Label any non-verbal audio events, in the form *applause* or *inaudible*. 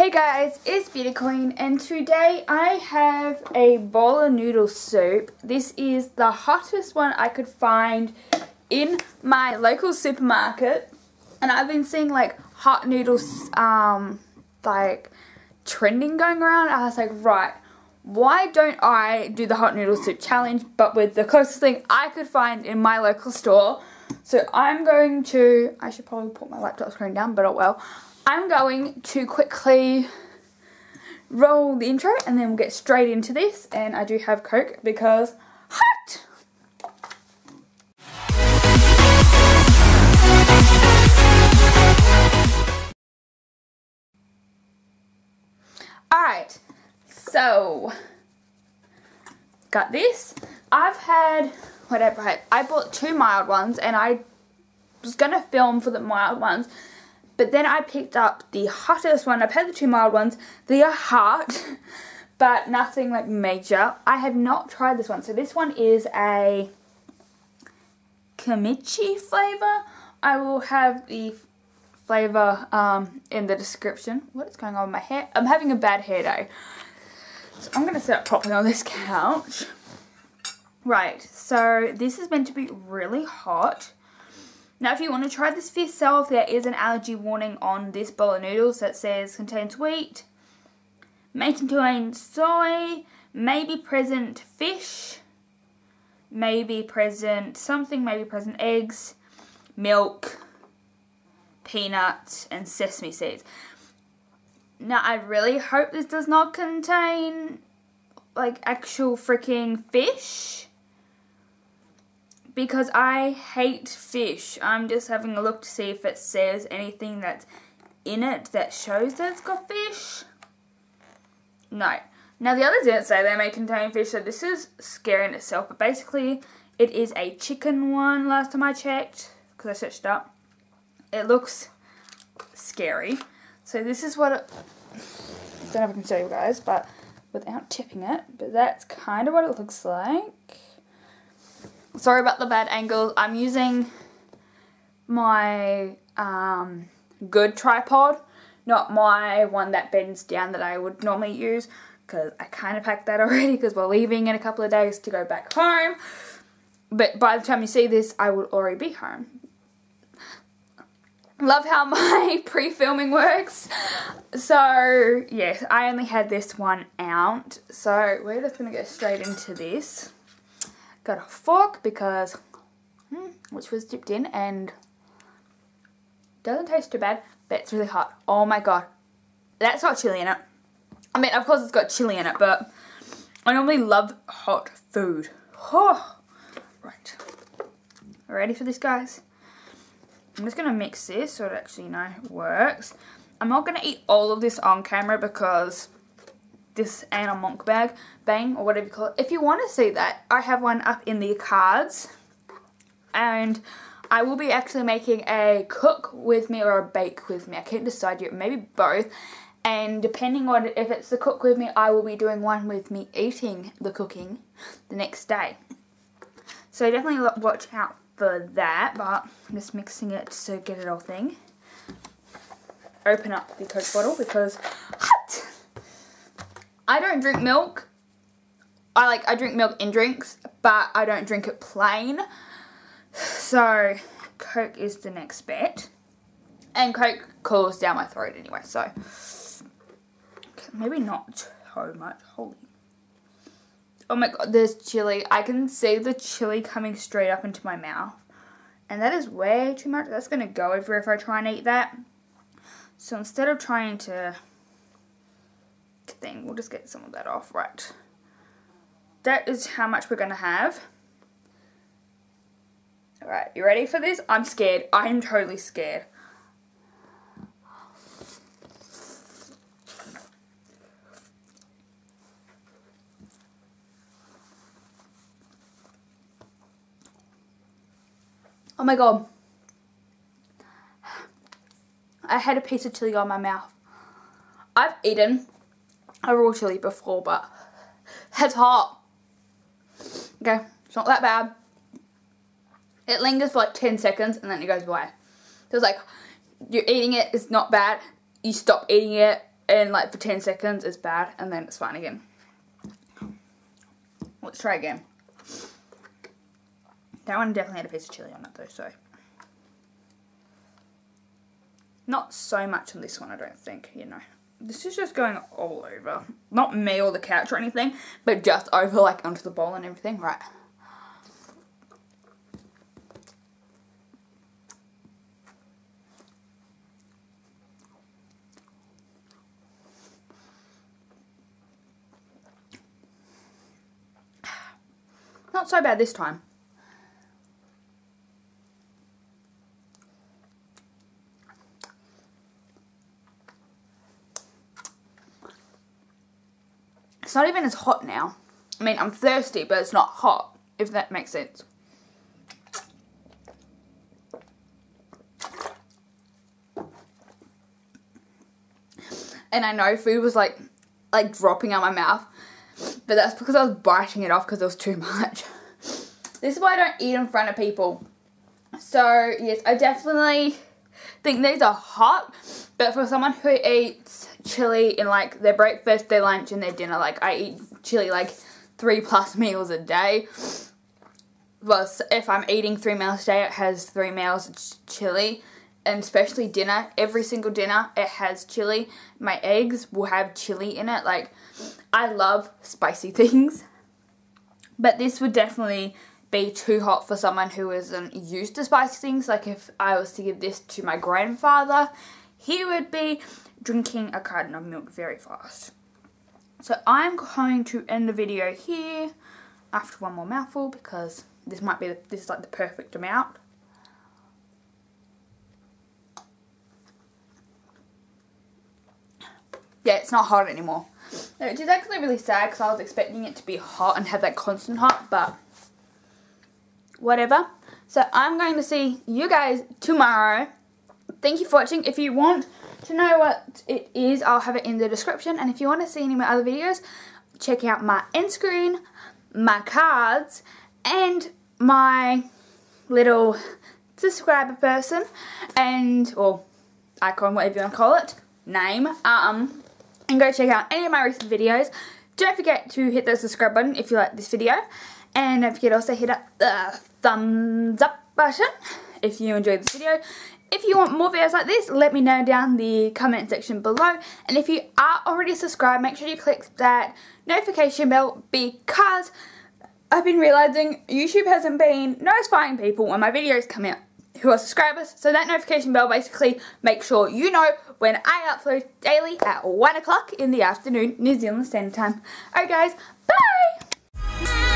Hey guys, it's Beauty Queen and today I have a bowl of noodle soup. This is the hottest one I could find in my local supermarket and I've been seeing like hot noodles um like trending going around. I was like, right, why don't I do the hot noodle soup challenge but with the closest thing I could find in my local store. So I'm going to, I should probably put my laptop screen down, but oh well. I'm going to quickly roll the intro and then we'll get straight into this. And I do have Coke because hot! Alright, so got this. I've had whatever I, I bought two mild ones and I was gonna film for the mild ones but then I picked up the hottest one. I've had the two mild ones. They are hot, *laughs* but nothing like major. I have not tried this one. So this one is a kimchi flavor. I will have the flavor um, in the description. What is going on with my hair? I'm having a bad hair day. So I'm going to sit up properly on this couch. Right, so this is meant to be really hot. Now, if you want to try this for yourself, there is an allergy warning on this bowl of noodles that says contains wheat, may contain soy, may be present fish, may be present something, may be present eggs, milk, peanuts, and sesame seeds. Now, I really hope this does not contain like actual freaking fish because I hate fish. I'm just having a look to see if it says anything that's in it that shows that it's got fish. No. Now the others didn't say they may contain fish, so this is scary in itself. But basically, it is a chicken one last time I checked, because I searched it up. It looks scary. So this is what it... I don't know if I can show you guys, but without tipping it. But that's kind of what it looks like. Sorry about the bad angle. I'm using my um, good tripod, not my one that bends down that I would normally use because I kind of packed that *laughs* already because we're leaving in a couple of days to go back home. But by the time you see this, I will already be home. Love how *laughs* my pre-filming works. So, yes, I only had this one out. So, we're just going to go straight into this got a fork because hmm, which was dipped in and doesn't taste too bad but it's really hot. Oh my god. That's got chili in it. I mean of course it's got chili in it but I normally love hot food. Oh right. Ready for this guys? I'm just gonna mix this so it actually you know works. I'm not gonna eat all of this on camera because this Anna Monk bag, bang, or whatever you call it. If you want to see that, I have one up in the cards. And I will be actually making a cook with me or a bake with me. I can't decide yet, maybe both. And depending on if it's the cook with me, I will be doing one with me eating the cooking the next day. So definitely watch out for that, but I'm just mixing it to get it all thing. Open up the Coke bottle because! I don't drink milk. I like I drink milk in drinks, but I don't drink it plain. So Coke is the next bet. And Coke cools down my throat anyway, so maybe not so much. Holy. Oh my god, there's chili. I can see the chili coming straight up into my mouth. And that is way too much. That's going to go over if I try and eat that. So instead of trying to thing. We'll just get some of that off. Right. That is how much we're going to have. Alright, you ready for this? I'm scared. I am totally scared. Oh my god. I had a piece of chili on my mouth. I've eaten a raw chili before, but it's hot. Okay, it's not that bad. It lingers for like 10 seconds and then it goes away. So it's like, you're eating it, it's not bad. You stop eating it and like for 10 seconds it's bad and then it's fine again. Let's try again. That one definitely had a piece of chili on it though, so. Not so much on this one, I don't think, you know. This is just going all over. Not me or the couch or anything, but just over like onto the bowl and everything. Right. Not so bad this time. It's not even as hot now. I mean, I'm thirsty, but it's not hot, if that makes sense. And I know food was like, like dropping out my mouth, but that's because I was biting it off because it was too *laughs* much. This is why I don't eat in front of people. So, yes, I definitely think these are hot, but for someone who eats chili in like their breakfast, their lunch, and their dinner, like I eat chili like three plus *laughs* meals a day. Well, if I'm eating three meals a day, it has three meals chili, and especially dinner. Every single dinner, it has chili. My eggs will have chili in it. Like, I love spicy *laughs* things, but this would definitely be too hot for someone who isn't used to spicy things. Like if I was to give this to my grandfather, he would be drinking a carton of milk very fast. So I'm going to end the video here after one more mouthful because this might be, the, this is like the perfect amount. Yeah, it's not hot anymore. Which is actually really sad because I was expecting it to be hot and have that constant hot, but whatever. So I'm going to see you guys tomorrow. Thank you for watching. If you want to know what it is, I'll have it in the description. And if you want to see any of my other videos, check out my end screen, my cards, and my little subscriber person and or icon, whatever you want to call it, name. Um, and go check out any of my recent videos. Don't forget to hit the subscribe button if you like this video. And don't forget also hit up the thumbs up button if you enjoyed this video. If you want more videos like this, let me know down the comment section below. And if you are already subscribed, make sure you click that notification bell because I've been realising YouTube hasn't been notifying people when my videos come out who are subscribers. So that notification bell basically makes sure you know when I upload daily at 1 o'clock in the afternoon, New Zealand Standard Time. Alright guys, bye!